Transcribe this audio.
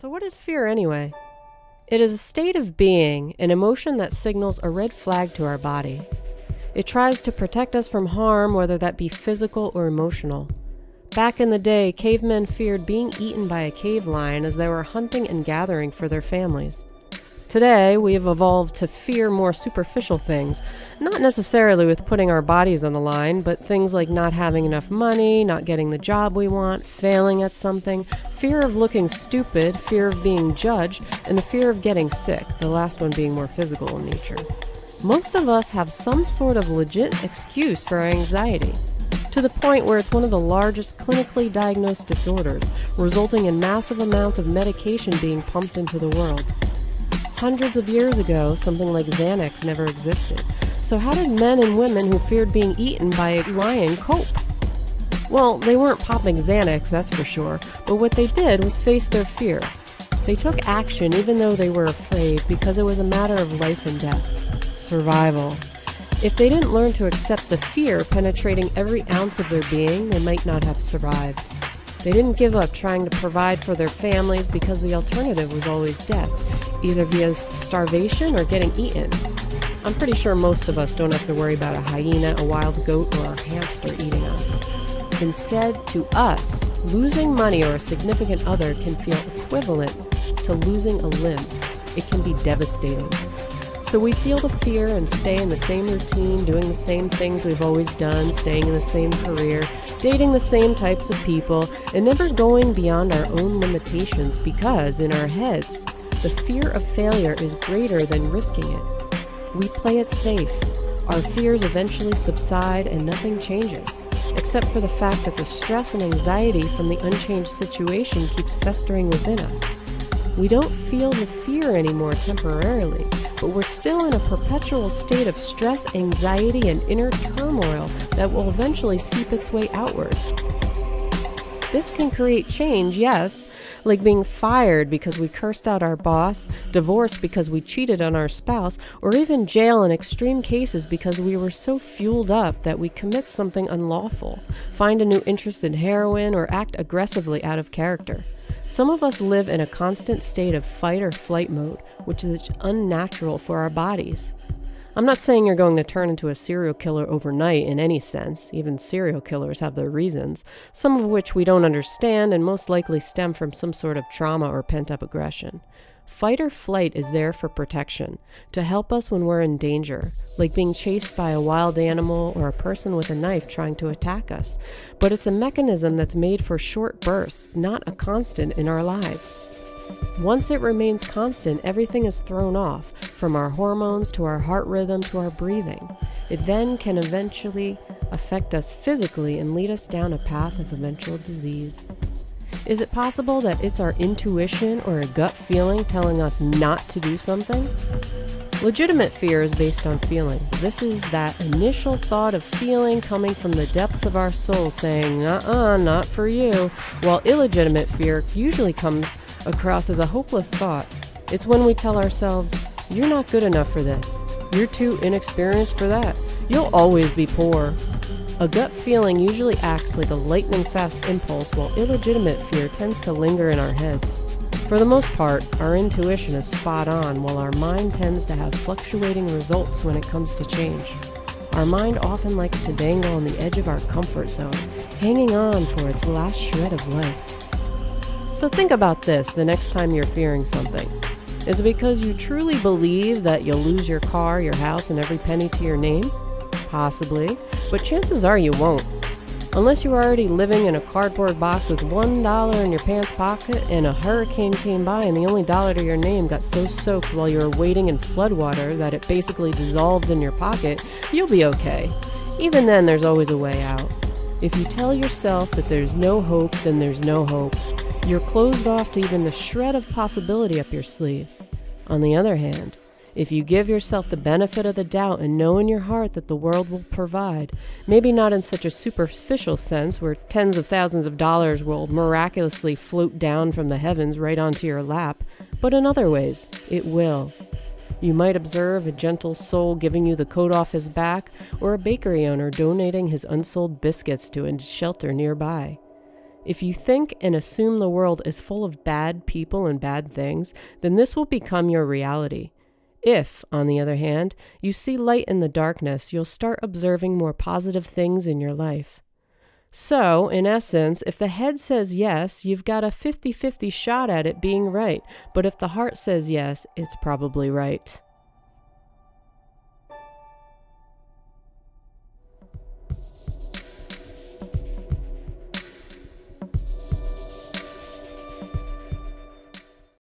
So, what is fear anyway? It is a state of being, an emotion that signals a red flag to our body. It tries to protect us from harm, whether that be physical or emotional. Back in the day, cavemen feared being eaten by a cave lion as they were hunting and gathering for their families. Today, we have evolved to fear more superficial things, not necessarily with putting our bodies on the line, but things like not having enough money, not getting the job we want, failing at something, fear of looking stupid, fear of being judged, and the fear of getting sick, the last one being more physical in nature. Most of us have some sort of legit excuse for our anxiety, to the point where it's one of the largest clinically diagnosed disorders, resulting in massive amounts of medication being pumped into the world. Hundreds of years ago, something like Xanax never existed. So, how did men and women who feared being eaten by a lion cope? Well, they weren't popping Xanax, that's for sure, but what they did was face their fear. They took action even though they were afraid because it was a matter of life and death. Survival. If they didn't learn to accept the fear penetrating every ounce of their being, they might not have survived. They didn't give up trying to provide for their families because the alternative was always death, either via starvation or getting eaten. I'm pretty sure most of us don't have to worry about a hyena, a wild goat, or a hamster eating us. Instead, to us, losing money or a significant other can feel equivalent to losing a limb. It can be devastating. So we feel the fear and stay in the same routine, doing the same things we've always done, staying in the same career, dating the same types of people, and never going beyond our own limitations because, in our heads, the fear of failure is greater than risking it. We play it safe. Our fears eventually subside and nothing changes, except for the fact that the stress and anxiety from the unchanged situation keeps festering within us. We don't feel the fear anymore temporarily, but we're still in a perpetual state of stress, anxiety, and inner turmoil that will eventually seep its way outwards. This can create change, yes, like being fired because we cursed out our boss, divorce because we cheated on our spouse, or even jail in extreme cases because we were so fueled up that we commit something unlawful, find a new interest in heroin, or act aggressively out of character. Some of us live in a constant state of fight or flight mode, which is unnatural for our bodies. I'm not saying you're going to turn into a serial killer overnight in any sense. Even serial killers have their reasons, some of which we don't understand and most likely stem from some sort of trauma or pent up aggression. Fight or flight is there for protection, to help us when we're in danger, like being chased by a wild animal or a person with a knife trying to attack us. But it's a mechanism that's made for short bursts, not a constant in our lives. Once it remains constant, everything is thrown off, from our hormones to our heart rhythm to our breathing. It then can eventually affect us physically and lead us down a path of eventual disease. Is it possible that it's our intuition or a gut feeling telling us not to do something? Legitimate fear is based on feeling. This is that initial thought of feeling coming from the depths of our soul saying, uh uh, not for you, while illegitimate fear usually comes across as a hopeless thought. It's when we tell ourselves, you're not good enough for this. You're too inexperienced for that. You'll always be poor. A gut feeling usually acts like a lightning fast impulse, while illegitimate fear tends to linger in our heads. For the most part, our intuition is spot on, while our mind tends to have fluctuating results when it comes to change. Our mind often likes to dangle on the edge of our comfort zone, hanging on for its last shred of life. So think about this the next time you're fearing something. Is it because you truly believe that you'll lose your car, your house, and every penny to your name? Possibly but chances are you won't. Unless you're already living in a cardboard box with one dollar in your pants pocket and a hurricane came by and the only dollar to your name got so soaked while you were waiting in floodwater that it basically dissolved in your pocket, you'll be okay. Even then, there's always a way out. If you tell yourself that there's no hope, then there's no hope. You're closed off to even the shred of possibility up your sleeve. On the other hand, if you give yourself the benefit of the doubt and know in your heart that the world will provide, maybe not in such a superficial sense where tens of thousands of dollars will miraculously float down from the heavens right onto your lap, but in other ways, it will. You might observe a gentle soul giving you the coat off his back, or a bakery owner donating his unsold biscuits to a shelter nearby. If you think and assume the world is full of bad people and bad things, then this will become your reality. If, on the other hand, you see light in the darkness, you'll start observing more positive things in your life. So, in essence, if the head says yes, you've got a 50 50 shot at it being right, but if the heart says yes, it's probably right.